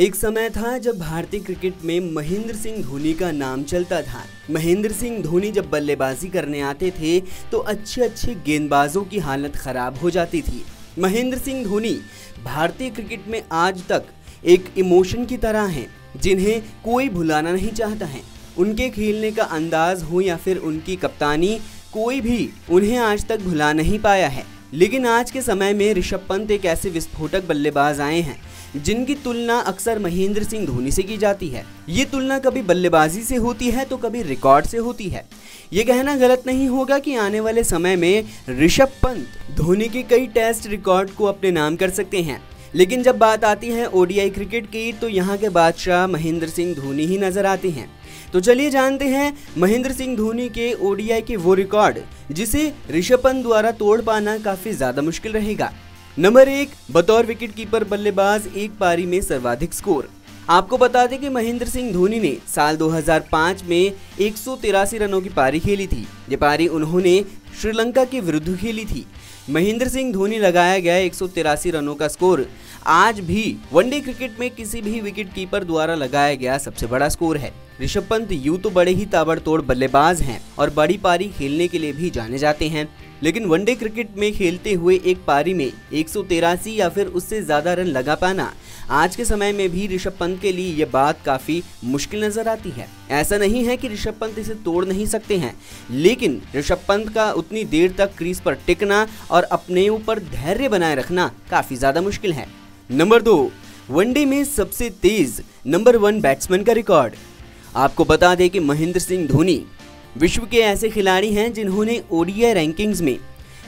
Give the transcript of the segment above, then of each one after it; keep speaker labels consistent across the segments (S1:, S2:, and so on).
S1: एक समय था जब भारतीय क्रिकेट में महेंद्र सिंह धोनी का नाम चलता था। महेंद्र सिंह धोनी जब बल्लेबाजी करने आते थे तो अच्छे अच्छे गेंदबाजों की हालत खराब हो जाती थी। महेंद्र सिंह धोनी भारतीय क्रिकेट में आज तक एक इमोशन की तरह हैं, जिन्हें कोई भुलाना नहीं चाहता है। उनके खेलने का अंदाज हो या फिर उनकी कप्तानी, कोई भी उन्हें आज तक भुला नहीं पाया है। लेकिन आज के समय में ऋषभ पंत एक ऐसे विस्फोटक बल्लेबाज आए हैं जिनकी तुलना अक्सर महेंद्र सिंह धोनी से की जाती है। ये तुलना कभी बल्लेबाजी से होती है तो कभी रिकॉर्ड से होती है। ये कहना गलत नहीं होगा कि आने वाले समय में ऋषभ पंत धोनी के कई टेस्ट रिकॉर्ड को अपने नाम कर सकते हैं। लेकिन जब बात आती है ओडीआई क्रिकेट की तो यहाँ के बादशाह महेंद्र सिंह धोनी ही नज़र आते हैं। तो चलिए जानते हैं महेंद्र सिंह धोनी के ओडीआई के वो रिकॉर्ड, जिसे ऋषभ पंत द्वारा तोड़ पाना काफ़ी ज़्यादा मुश्किल रहेगा। नंबर एक, बतौर विकेट कीपर बल्लेबाज एक पारी में सर्वाधिक स्कोर आपको बता दें कि महेंद्र सिंह धोनी ने साल 2005 में एक सौ तिरासी रनों की पारी खेली थी। ये पारी उन्होंने श्रीलंका के विरुद्ध खेली थी। महेंद्र सिंह धोनी लगाया गया एक सौ तिरासी रनों का स्कोर आज भी वनडे क्रिकेट में किसी भी विकेट कीपर द्वारा लगाया गया सबसे बड़ा स्कोर है। ऋषभ पंत यूँ तो बड़े ही ताबड़तोड़ बल्लेबाज हैं और बड़ी पारी खेलने के लिए भी जाने जाते हैं। लेकिन वनडे क्रिकेट में खेलते हुए एक पारी में एक या फिर उससे ज़्यादा रन लगा पाना, आज के समय में भी ऋषभ पंत के लिए ये बात काफ़ी मुश्किल नज़र आती है। ऐसा नहीं है कि ऋषभ पंत इसे तोड़ नहीं सकते हैं, लेकिन ऋषभ पंत का उतनी देर तक क्रीज पर टिकना और अपने ऊपर धैर्य बनाए रखना काफ़ी ज़्यादा मुश्किल है। नंबर दो, वनडे में सबसे तेज नंबर वन बैट्समैन का रिकॉर्ड। आपको बता दें कि महेंद्र सिंह धोनी विश्व के ऐसे खिलाड़ी हैं जिन्होंने ओडीआई रैंकिंग्स में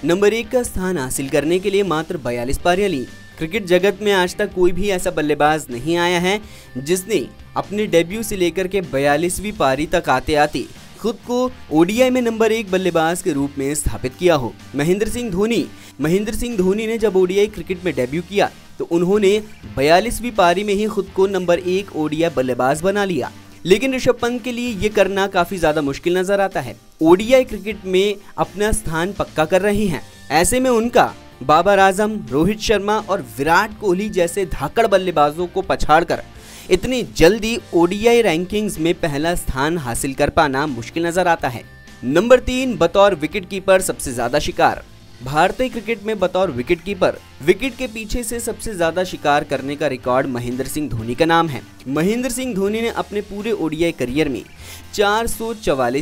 S1: नंबर एक का स्थान हासिल करने के लिए मात्र बयालीस पारियाँ ली। क्रिकेट जगत में आज तक कोई भी ऐसा बल्लेबाज नहीं आया है, जिसने अपने डेब्यू से लेकर के बयालीसवीं पारी तक आते आते खुद को ओडीआई में नंबर एक बल्लेबाज के रूप में स्थापित किया हो। महेंद्र सिंह धोनी, महेंद्र सिंह धोनी ने जब ओडीआई क्रिकेट में डेब्यू किया तो उन्होंने बयालीसवीं पारी में ही खुद को नंबर एक ओडीआई बल्लेबाज बना लिया। लेकिन ऋषभ पंत के लिए ये करना काफ़ी ज़्यादा मुश्किल नज़र आता है। ओडीआई क्रिकेट में अपना स्थान पक्का कर रहे हैं। ऐसे में उनका बाबर आज़म, रोहित शर्मा और विराट कोहली जैसे धाकड़ बल्लेबाजों को पछाड़कर इतनी जल्दी ओडीआई रैंकिंग्स में पहला स्थान हासिल कर पाना मुश्किल नज़र आता है। नंबर तीन, बतौर विकेट कीपर सबसे ज़्यादा शिकार। भारतीय क्रिकेट में बतौर विकेटकीपर। विकेट के पीछे से सबसे ज़्यादा शिकार करने का रिकॉर्ड महेंद्र सिंह धोनी का नाम है। महेंद्र सिंह धोनी ने अपने पूरे ओडीआई करियर में चार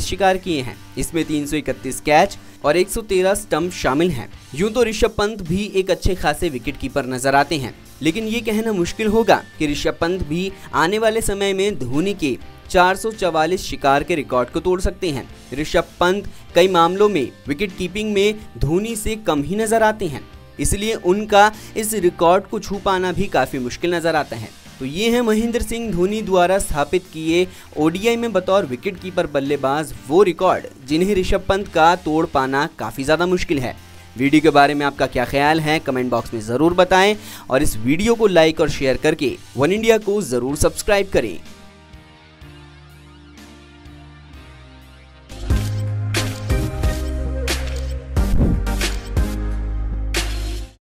S1: शिकार किए हैं। इसमें 331 कैच और 113 स्टंप शामिल हैं। यूँ तो ऋषभ पंत भी एक अच्छे खासे विकेट कीपर नज़र आते हैं। लेकिन ये कहना मुश्किल होगा कि ऋषभ पंत भी आने वाले समय में धोनी के 444 शिकार के रिकॉर्ड को तोड़ सकते हैं। ऋषभ पंत कई मामलों में विकेट कीपिंग में धोनी से कम ही नज़र आते हैं। इसलिए उनका इस रिकॉर्ड को छू पाना भी काफ़ी मुश्किल नज़र आता है। तो ये है महेंद्र सिंह धोनी द्वारा स्थापित किए ओडीआई में बतौर विकेट कीपर बल्लेबाज वो रिकॉर्ड जिन्हें ऋषभ पंत का तोड़ पाना काफ़ी ज़्यादा मुश्किल है। वीडियो के बारे में आपका क्या ख्याल है, कमेंट बॉक्स में ज़रूर बताएँ और इस वीडियो को लाइक और शेयर करके वन इंडिया को ज़रूर सब्सक्राइब करें।